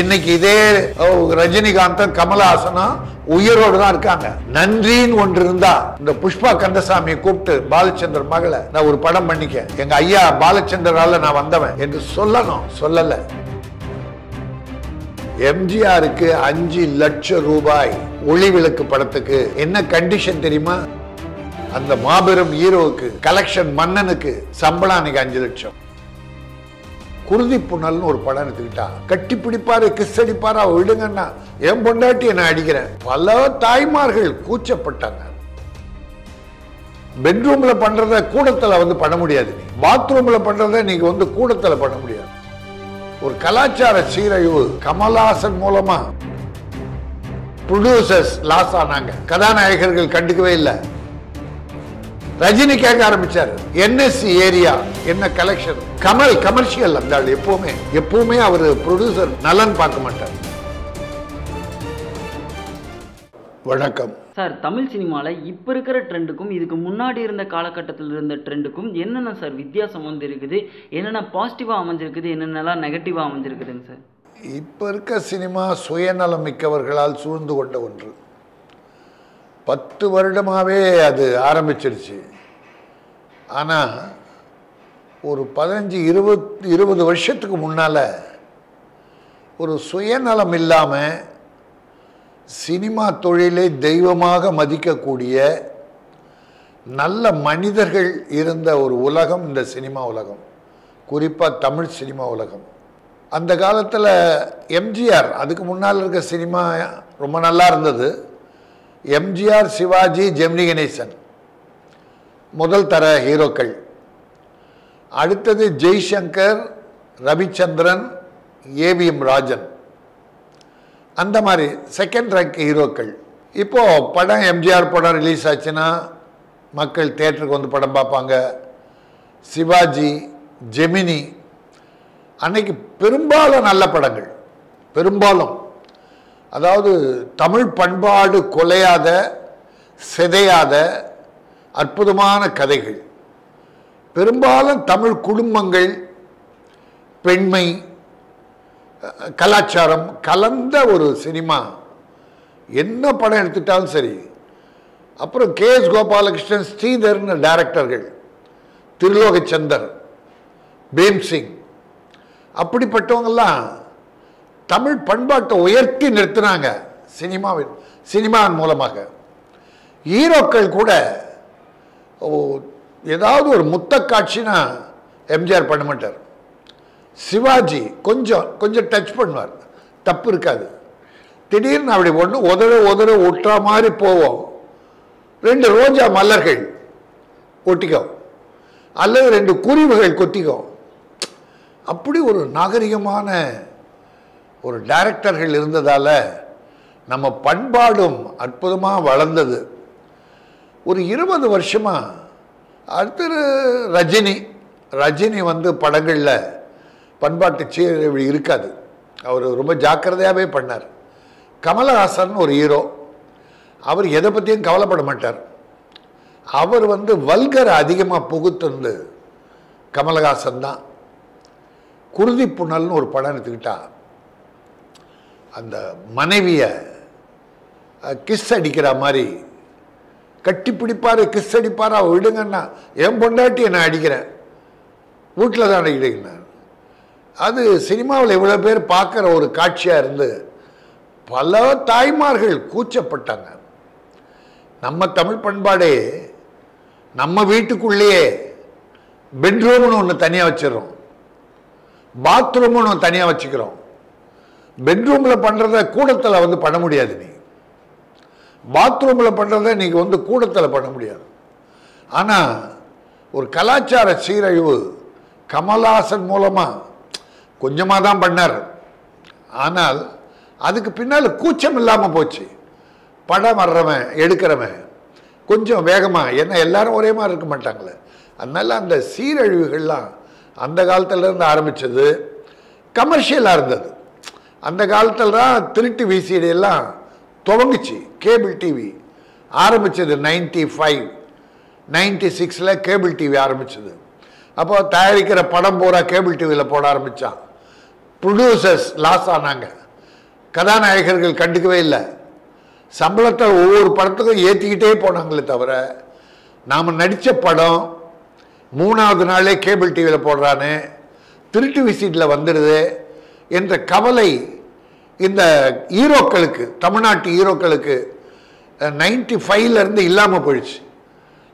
இன்னைக்கு இதே ஓ, கமலஹாசனும் உயிரோடு தான் இருக்காங்க. நன்றின்னு ஒன்று இருந்தா இந்த புஷ்பா கந்தசாமியை கூப்பிட்டு பாலச்சந்தர் மகளை நான் ஒரு படம் பண்ணிக்க. எங்க ஐயா பாலச்சந்தரால நான் வந்தவன் என்று சொல்லணும். சொல்லல. எம்ஜிஆருக்கு அஞ்சு லட்சம் ரூபாய் ஒளிவிளக்கு படத்துக்கு என்ன கண்டிஷன் தெரியுமா? அந்த மாபெரும் ஹீரோவுக்கு கலெக்ஷன் மன்னனுக்கு சம்பளம் அன்னைக்கு அஞ்சு லட்சம். குருதி புனல்னு ஒரு படம் எடுத்துக்கிட்டா கட்டி பிடிப்பாரு கிஸ் அடிப்பாரு அவ விடுங்கன்னா என் பொண்டாட்டி நான் அடிக்கிறேன். பல தாய்மார்கள் கூச்சப்பட்டாங்க. பெட்ரூம்ல பண்றத கூடத்துல வந்து பண்ண முடியாது நீ. பாத்ரூம்ல பண்றத நீங்க வந்து கூடத்துல பண்ண முடியாது. ஒரு கலாச்சார சீரழிவு கமல்ஹாசன் மூலமா ப்ரொடியூசர்ஸ் லாஸ் ஆனாங்க. கதாநாயகர்கள் கண்டுக்கவே இல்லை. ரஜினி கேட்க ஆரம்பிச்சாரு. என்எஸ்சி ஏரியா என்ன கலெக்ஷன் கமல் கமர்ஷியல் அந்த ஆள் எப்பவுமே. எப்பவுமே அவர் ப்ரொடியூசர் நலன் பார்க்க மாட்டார். வணக்கம். சார் தமிழ் சினிமாவில் இப்போ இருக்கிற ட்ரெண்டுக்கும் இதுக்கு முன்னாடி இருந்த காலகட்டத்தில் இருந்த ட்ரெண்டுக்கும் என்னென்ன சார் வித்தியாசம் வந்து இருக்குது? என்னென்ன பாசிட்டிவாக அமைஞ்சிருக்குது? என்னென்னலாம் நெகட்டிவாக அமைஞ்சிருக்குதுங்க சார்? இப்ப இருக்க சினிமா சுயநலம் மிக்கவர்களால் சூழ்ந்து கொண்ட ஒன்று. பத்து வருடமாவே அது ஆரம்பிச்சிருச்சு. ஆனால் ஒரு பதினஞ்சு இருபத் இருபது வருஷத்துக்கு முன்னால் ஒரு சுயநலம் இல்லாமல் சினிமா தொழிலை தெய்வமாக மதிக்கக்கூடிய நல்ல மனிதர்கள் இருந்த ஒரு உலகம் இந்த சினிமா உலகம். குறிப்பாக தமிழ் சினிமா உலகம். அந்த காலத்தில் எம்ஜிஆர் அதுக்கு முன்னால் இருக்க சினிமா ரொம்ப நல்லா இருந்தது. எம்ஜிஆர் சிவாஜி ஜெமினி கணேசன். முதல் தர ஹீரோக்கள். அடுத்தது ஜெய்சங்கர் ரவிச்சந்திரன் ஏவிஎம் ராஜன். அந்த மாதிரி செகண்ட் ரேங்க் ஹீரோக்கள். இப்போது படம் எம்ஜிஆர் படம் ரிலீஸ் ஆச்சுன்னா மக்கள் தேட்டருக்கு வந்து படம் பார்ப்பாங்க. சிவாஜி ஜெமினி. அன்னைக்கு பெரும்பாலும் நல்ல படங்கள். பெரும்பாலும். அதாவது தமிழ் பண்பாடு கொலையாத சிதையாத அற்புதமான கதைகள். பெரும்பாலும் தமிழ் குடும்பங்கள் பெண்மை கலாச்சாரம் கலந்த ஒரு சினிமா. என்ன படம் எடுத்துட்டாலும் சரி. அப்புறம் கே எஸ் கோபாலகிருஷ்ணன் ஸ்ரீதர்னு டைரக்டர்கள் திருலோகச்சந்தர் பீம்சிங் அப்படிப்பட்டவங்கெல்லாம் தமிழ் பண்பாட்டை உயர்த்தி நிறுத்தினாங்க சினிமாவின் சினிமாவின் மூலமாக. ஹீரோக்கள் கூட ஏதாவது ஒரு முத்த காட்சினா எம்ஜிஆர் பண்ண மாட்டார். சிவாஜி கொஞ்சம் கொஞ்சம் டச் பண்ணுவார். தப்பு இருக்காது. திடீர்னு அப்படி ஒன்று உதற உதற ஒட்டுற மாதிரி போவோம். ரெண்டு ரோஜா மலர்கள் ஒட்டிக்கோ அல்லது ரெண்டு குருவிகள் கொத்திக்கோ அப்படி ஒரு நாகரிகமான ஒரு டைரக்டர்கள் இருந்ததால் நம்ம பண்பாடும் அற்புதமாக வளர்ந்தது. ஒரு இருபது வருஷமாக அடுத்தது ரஜினி ரஜினி வந்து படங்களில் பண்பாட்டு சீரழிவு இருக்காது. அவர் ரொம்ப ஜாக்கிரதையாகவே பண்ணார். கமலஹாசன் ஒரு ஹீரோ. அவர் எதை பற்றியும் கவலைப்பட மாட்டார். அவர் வந்து வல்கரை அதிகமாக புகுத்துந்து கமலஹாசன் தான். குருதி புனல்னு ஒரு படம் எடுத்துக்கிட்டா அந்த மனைவியை கிஸ் அடிக்கிற மாதிரி கட்டி பிடிப்பார் கிஸ் அடிப்பார் அவள் விடுங்கன்னா என் பொண்டாட்டி நான் அடிக்கிறேன் வீட்டில் தான் அடிக்கிறேன் அது சினிமாவில் இவ்வளோ பேர் பார்க்குற ஒரு காட்சியாக இருந்து பல தாய்மார்கள் கூச்சப்பட்டாங்க. நம்ம தமிழ் பண்பாடே நம்ம வீட்டுக்குள்ளேயே பெட்ரூம்னு ஒன்று தனியாக வச்சிடறோம். பாத்ரூம்னு ஒன்று தனியாக வச்சுக்கிறோம். பெட்ரூமில் பண்ணுறத கூடத்தில் வந்து பண்ண முடியாது நீ. பாத்ரூமில் பண்ணுறத நீங்கள் வந்து கூடத்தில் பண்ண முடியாது. ஆனால் ஒரு கலாச்சார சீரழிவு கமல்ஹாசன் மூலமாக கொஞ்சமாக தான் பண்ணார். ஆனால் அதுக்கு பின்னால் கூச்சம் இல்லாமல் போச்சு. படம் வர்றவன் எடுக்கிறவன் கொஞ்சம் வேகமாக ஏன்னா எல்லாரும் ஒரே மாதிரி இருக்க மாட்டாங்களே. அதனால் அந்த சீரழிவுகள்லாம் அந்த காலத்துலேருந்து இருந்து கமர்ஷியலாக இருந்தது. அந்த காலத்தில் தான் திருட்டு வீசியடையெல்லாம் துவங்குச்சு. கேபிள் டிவி ஆரம்பித்தது நைன்டி ஃபைவ் நைன்டி சிக்ஸில் கேபிள் டிவி ஆரம்பித்தது அப்போ தயாரிக்கிற படம் பூரா கேபிள் டிவியில் போட ஆரம்பித்தான் ப்ரொடியூசர்ஸ் லாஸ் ஆனாங்க. கதாநாயகர்கள் கண்டுக்கவே இல்லை. சம்பளத்தை ஒவ்வொரு படத்துக்கும் ஏற்றிக்கிட்டே போனாங்களே தவிர நாம் நடித்த படம் மூணாவது நாளே கேபிள் டிவியில் போடுறானே திருட்டு விசிட்டில் வந்துடுது என்ற கவலை இந்த ஹீரோக்களுக்கு தமிழ்நாட்டு ஹீரோக்களுக்கு நைன்டி ஃபைவ்லேருந்து இல்லாமல் போயிடுச்சு.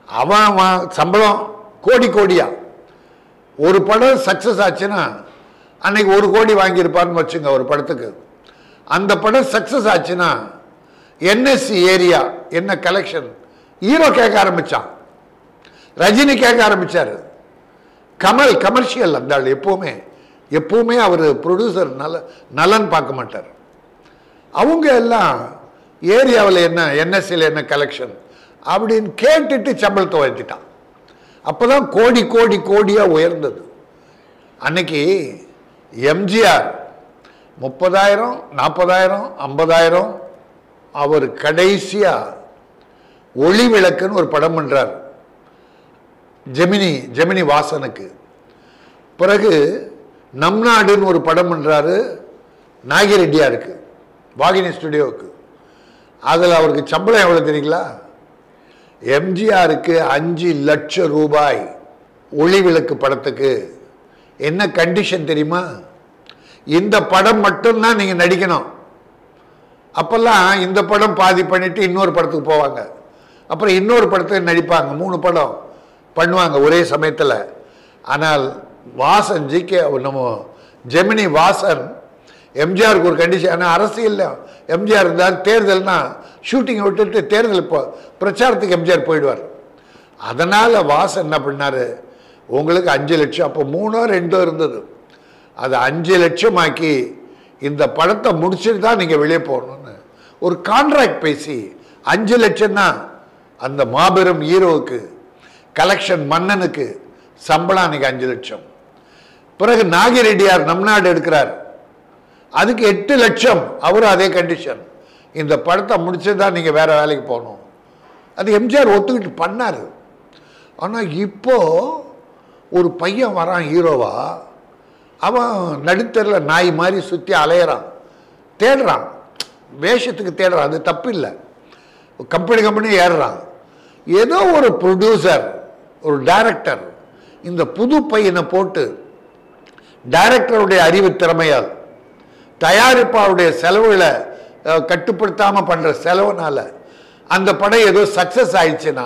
அவன் அவன் சம்பளம் கோடி கோடியா. ஒரு படம் சக்ஸஸ் ஆச்சுன்னா அன்னைக்கு ஒரு கோடி வாங்கியிருப்பான்னு வச்சுங்க ஒரு படத்துக்கு. அந்த படம் சக்ஸஸ் ஆச்சுன்னா என்எஸ்சி ஏரியா என்ன கலெக்ஷன் ஹீரோ கேட்க ஆரம்பிச்சான். ரஜினி கேட்க ஆரம்பிச்சாரு. கமல் கமர்ஷியல் அந்த ஆள் எப்போவுமே. எப்பவுமே அவர் ப்ரொடியூசர் நல நலன் பார்க்க மாட்டார். அவங்க எல்லாம் ஏரியாவில் என்ன என்எஸ்சியில் என்ன கலெக்ஷன் அப்படின்னு கேட்டுட்டு சம்பளத்தை உயர்த்திட்டான். அப்போதான் கோடி கோடி கோடியாக உயர்ந்தது. அன்னைக்கு எம்ஜிஆர் முப்பதாயிரம் நாற்பதாயிரம் ஐம்பதாயிரம் அவர் கடைசியாக ஒளி விளக்குன்னு ஒரு படம் பண்ணுறார் ஜெமினி ஜெமினி வாசனுக்கு. பிறகு நம் நாடுன்னு ஒரு படம் பண்றாரு நாகிரெட்டியாருக்கு வாகினி ஸ்டுடியோவுக்கு. அதில் அவருக்கு சம்பளம் எவ்வளோ தெரியுங்களா? எம்ஜிஆருக்கு அஞ்சு லட்சம் ரூபாய் ஒளிவிளக்கு படத்துக்கு. என்ன கண்டிஷன் தெரியுமா? இந்த படம் மட்டும்தான் நீங்கள் நடிக்கணும். அப்போல்லாம் இந்த படம் பாதி பண்ணிவிட்டு இன்னொரு படத்துக்கு போவாங்க. அப்புறம் இன்னொரு படத்துக்கு நடிப்பாங்க மூணு படம் பண்ணுவாங்க ஒரே சமயத்தில். ஆனால் வாசன் ஜி கே நம்ம ஜெமினி வாசன் எம்ஜிஆருக்கு ஒரு கண்டிஷன் ஆனால் அரசியலில் எம்ஜிஆர் இருந்தால் தேர்தல்னா ஷூட்டிங்கை விட்டுட்டு தேர்தல் இப்போ பிரச்சாரத்துக்கு எம்ஜிஆர் போயிடுவார். அதனால் வாசன் என்ன பண்ணார்? உங்களுக்கு அஞ்சு லட்சம் அப்போ மூணோ ரெண்டோ இருந்தது. அது அஞ்சு லட்சமாக்கி இந்த படத்தை முடிச்சுட்டு தான் நீங்கள் வெளியே போகணும்னு. ஒரு கான்ட்ராக்ட் பேசி அஞ்சு லட்சம் தான் அந்த மாபெரும் ஹீரோவுக்கு கலெக்ஷன் மன்னனுக்கு சம்பளம் அன்றைக்கி அஞ்சு லட்சம். பிறகு நாகிரெட்டியார் நம் நாடு எடுக்கிறார். அதுக்கு எட்டு லட்சம் அவரும் அதே கண்டிஷன் இந்த படத்தை முடிச்சு தான் நீங்கள் வேறு வேலைக்கு போகணும். அது எம்ஜிஆர் ஒத்துக்கிட்டு பண்ணார். ஆனால் இப்போது ஒரு பையன் வரான் ஹீரோவா அவன் நடுத்தரில் நாய் மாதிரி சுற்றி அலையிறான். தேடுறான். வேஷத்துக்கு தேடுறான். அது தப்பு இல்லை கம்பெனி கம்பெனி ஏறுறான். ஏதோ ஒரு ப்ரொடியூசர் ஒரு டைரக்டர் இந்த புது பையனை போட்டு டைரக்டருடைய அறிவு திறமையால் தயாரிப்பாளருடைய செலவுகளை கட்டுப்படுத்தாமல் பண்ணுற செலவுனால் அந்த படம் ஏதோ சக்ஸஸ் ஆயிடுச்சுன்னா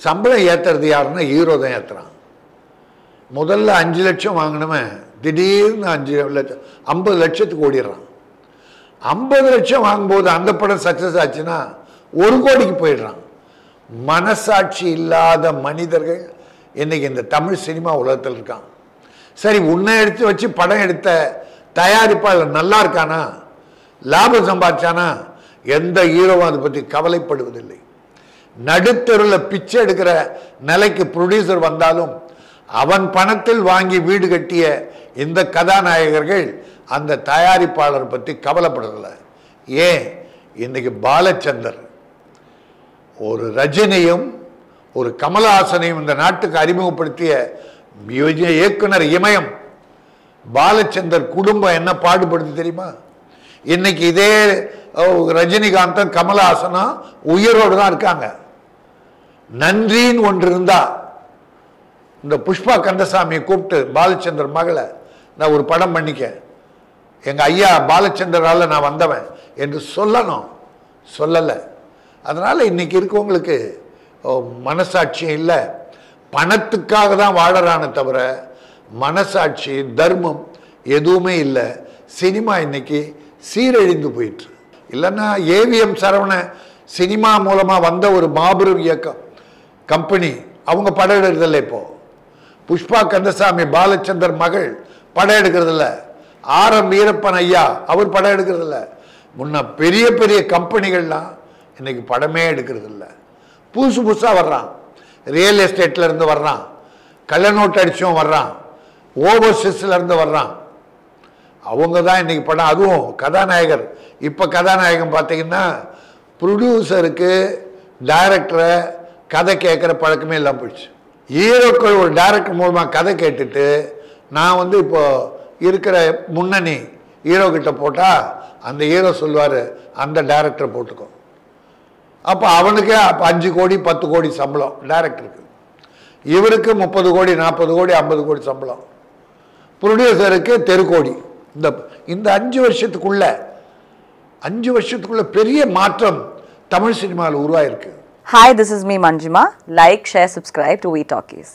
சம்பளம் ஏத்துறது யாருன்னா ஹீரோ தான் ஏற்றுறான் முதல்ல அஞ்சு லட்சம் வாங்கினவன் திடீர்னு அஞ்சு லட்சம் ஐம்பது லட்சத்துக்கு ஓடிடுறான். ஐம்பது லட்சம் வாங்கும்போது அந்த படம் சக்ஸஸ் ஆச்சுன்னா ஒரு கோடிக்கு போயிடுறான். மனசாட்சி இல்லாத மனிதர்கள் இன்றைக்கி இந்த தமிழ் சினிமா உலகத்தில் இருக்கான். சரி உன்னை எடுத்து வச்சு படம் எடுத்த தயாரிப்பாளர் நல்லா இருக்கானா? லாபம் சம்பாதிச்சானா? எந்த ஹீரோவும் அதை பற்றி கவலைப்படுவதில்லை. நடுத்தருவில் பிச்சை எடுக்கிற நிலைக்கு ப்ரொடியூசர் வந்தாலும் அவன் பணத்தில் வாங்கி வீடு கட்டிய இந்த கதாநாயகர்கள் அந்த தயாரிப்பாளர் பற்றி கவலைப்படல. ஏன்? இன்னைக்கு பாலச்சந்தர். ஒரு ரஜினியும் ஒரு கமலஹாசனையும் இந்த நாட்டுக்கு அறிமுகப்படுத்திய இயக்குனர் இமயம். பாலச்சந்தர் குடும்பம் என்ன பாடுபடுது தெரியுமா? இன்னைக்கு இதே ரஜினிகாந்தன் ரஜினிகாந்தும் கமலஹாசனும் உயிரோடு தான் இருக்காங்க. நன்றின்னு ஒன்று இருந்தா இந்த புஷ்பா கந்தசாமியை கூப்பிட்டு பாலச்சந்தர் மகளை நான் ஒரு படம் பண்ணிக்க எங்க ஐயா பாலச்சந்தரால் நான் வந்தவன் என்று சொல்லணும். சொல்லலை. அதனால இன்னைக்கு இருக்கவங்களுக்கு மனசாட்சியும் மனசாட்சியம் இல்லை. பணத்துக்காக தான் வாழறானே தவிர மனசாட்சி தர்மம் எதுவுமே இல்லை. சினிமா இன்னைக்கு சீரழிந்து போயிட்டு இல்லைன்னா ஏவிஎம் சரவண சினிமா மூலமாக வந்த ஒரு மாபெரும் இயக்கம். கம்பெனி அவங்க படம் எடுக்கிறதில்ல இப்போ. புஷ்பா கந்தசாமி பாலச்சந்தர் மகள் படம் எடுக்கிறதில்ல. ஆர் எம் வீரப்பன் ஐயா அவர் படம் எடுக்கிறதில்ல. முன்ன பெரிய பெரிய கம்பெனிகள்லாம் இன்னைக்கு படமே எடுக்கிறதில்ல. புதுசு புதுசாக வர்றான். ரியல் எஸ்டேட்ல இருந்து வர்றான். கள்ள நோட்டு அடிச்சும் வர்றான். ஓவர்சீஸ்ல இருந்து வர்றான். அவங்க தான் இன்றைக்கி படம். அதுவும் கதாநாயகர். இப்போ கதாநாயகன் பார்த்தீங்கன்னா ப்ரொடியூசருக்கு டைரக்டரை கதை கேட்குற பழக்கமே இல்லாமல் போயிடுச்சு. ஹீரோக்கள் ஒரு டைரக்டர் மூலமாக கதை கேட்டுட்டு நான் வந்து இப்போது இருக்கிற முன்னணி ஹீரோக்கிட்ட போட்டால் அந்த ஹீரோ சொல்லுவார் அந்த டைரக்டரை போட்டுக்கோ. அப்போ அவனுக்கே அப்போ அஞ்சு கோடி பத்து கோடி சம்பளம் டைரக்டருக்கு இவருக்கு முப்பது கோடி நாற்பது கோடி ஐம்பது கோடி சம்பளம். ப்ரொடியூசருக்கு தெருக்கோடி. இந்த இந்த அஞ்சு வருஷத்துக்குள்ள அஞ்சு வருஷத்துக்குள்ள பெரிய மாற்றம் தமிழ் சினிமாவில் உருவாயிருக்கு. Hi this is me Manjuma like share subscribe to V Talkies